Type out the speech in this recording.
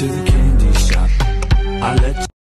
to the candy shop. I let